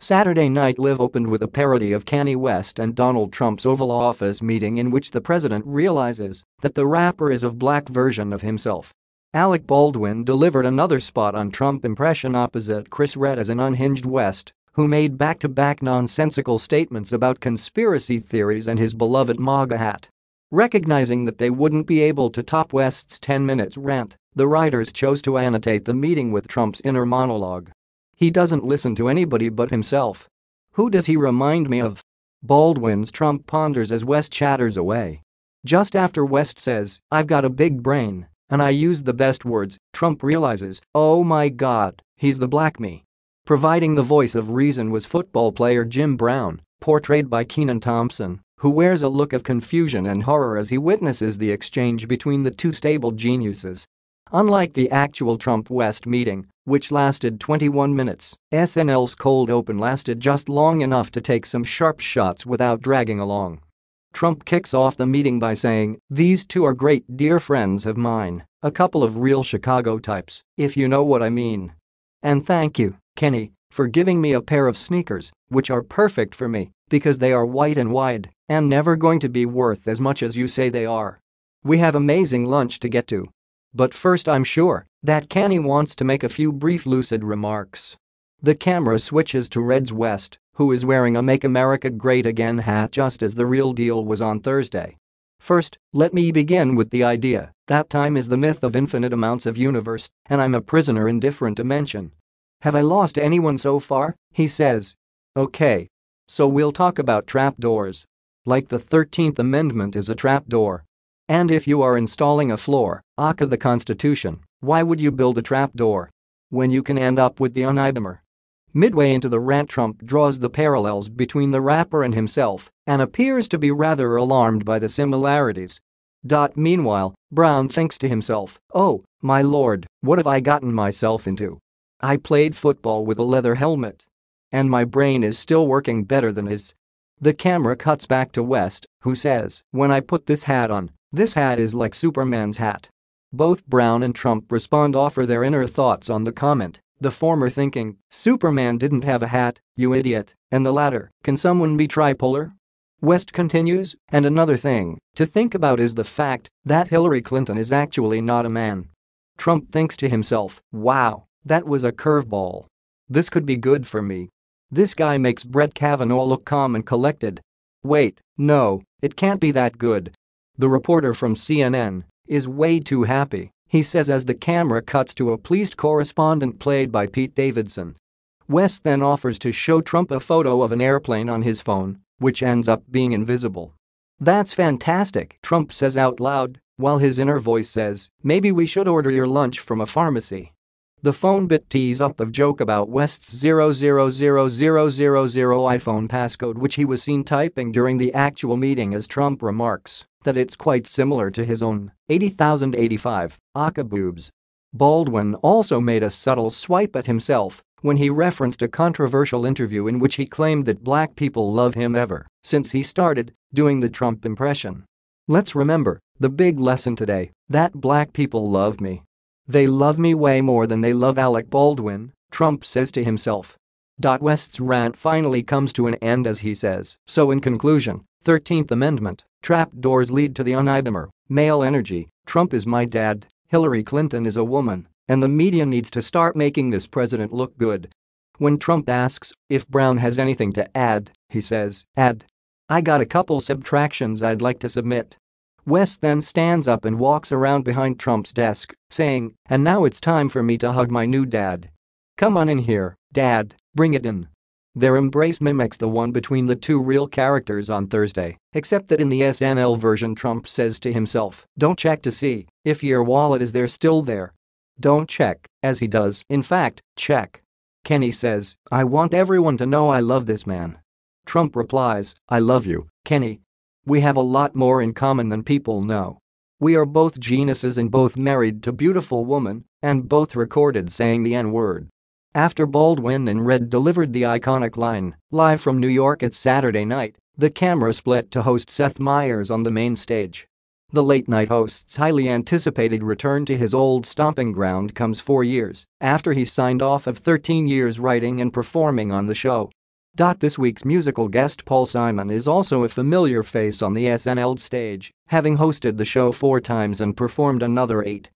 Saturday Night Live opened with a parody of Kanye West and Donald Trump's Oval Office meeting in which the president realizes that the rapper is a black version of himself. Alec Baldwin delivered another spot on Trump impression opposite Chris Redd as an unhinged West who made back-to-back nonsensical statements about conspiracy theories and his beloved MAGA hat. Recognizing that they wouldn't be able to top West's 10 minutes rant, the writers chose to annotate the meeting with Trump's inner monologue. He doesn't listen to anybody but himself. Who does he remind me of? Baldwin's Trump ponders as West chatters away. Just after West says, I've got a big brain, and I use the best words, Trump realizes, oh my god, he's the black me. Providing the voice of reason was football player Jim Brown, portrayed by Kenan Thompson, who wears a look of confusion and horror as he witnesses the exchange between the two stable geniuses. Unlike the actual Trump-West meeting, which lasted 21 minutes, SNL's cold open lasted just long enough to take some sharp shots without dragging along. Trump kicks off the meeting by saying, These two are great dear friends of mine, a couple of real Chicago types, if you know what I mean. And thank you, Kanye, for giving me a pair of sneakers, which are perfect for me, because they are white and wide, and never going to be worth as much as you say they are. We have amazing lunch to get to, but first I'm sure that Kanye wants to make a few brief lucid remarks. The camera switches to Redd's West, who is wearing a Make America Great Again hat just as the real deal was on Thursday. First, let me begin with the idea that time is the myth of infinite amounts of universe and I'm a prisoner in different dimension. Have I lost anyone so far? He says. Okay. So we'll talk about trapdoors. Like the 13th Amendment is a trapdoor. And if you are installing a floor, aka the Constitution, why would you build a trapdoor? When you can end up with the Unabomber. Midway into the rant Trump draws the parallels between the rapper and himself and appears to be rather alarmed by the similarities. Meanwhile, Brown thinks to himself, oh, my lord, what have I gotten myself into? I played football with a leather helmet. And my brain is still working better than his. The camera cuts back to West, who says, when I put this hat on, this hat is like Superman's hat. Both Brown and Trump respond offer their inner thoughts on the comment, the former thinking, Superman didn't have a hat, you idiot, and the latter, can someone be tripolar? West continues, and another thing to think about is the fact that Hillary Clinton is actually not a man. Trump thinks to himself, wow, that was a curveball. This could be good for me. This guy makes Brett Kavanaugh look calm and collected. Wait, no, it can't be that good, the reporter from CNN is way too happy, he says as the camera cuts to a pleased correspondent played by Pete Davidson. West then offers to show Trump a photo of an airplane on his phone, which ends up being invisible. That's fantastic, Trump says out loud, while his inner voice says, maybe we should order your lunch from a pharmacy. The phone bit tees up a joke about West's 000000 iPhone passcode which he was seen typing during the actual meeting as Trump remarks that it's quite similar to his own 80,085 aka boobs. Baldwin also made a subtle swipe at himself when he referenced a controversial interview in which he claimed that black people love him ever since he started doing the Trump impression. Let's remember the big lesson today that black people love me they love me way more than they love Alec Baldwin, Trump says to himself. Dot West's rant finally comes to an end as he says, so in conclusion, 13th Amendment, trap doors lead to the unabomber, male energy, Trump is my dad, Hillary Clinton is a woman, and the media needs to start making this president look good. When Trump asks if Brown has anything to add, he says, add. I got a couple subtractions I'd like to submit. West then stands up and walks around behind Trump's desk, saying, and now it's time for me to hug my new dad. Come on in here, dad, bring it in. Their embrace mimics the one between the two real characters on Thursday, except that in the SNL version Trump says to himself, don't check to see if your wallet is there still there. Don't check, as he does, in fact, check. Kanye says, I want everyone to know I love this man. Trump replies, I love you, Kanye, we have a lot more in common than people know. We are both geniuses and both married to beautiful women and both recorded saying the N-word. After Baldwin and Redd delivered the iconic line, live from New York at Saturday night, the camera split to host Seth Meyers on the main stage. The late-night host's highly anticipated return to his old stomping ground comes four years after he signed off of 13 years writing and performing on the show. This week's musical guest Paul Simon is also a familiar face on the SNL stage, having hosted the show four times and performed another eight.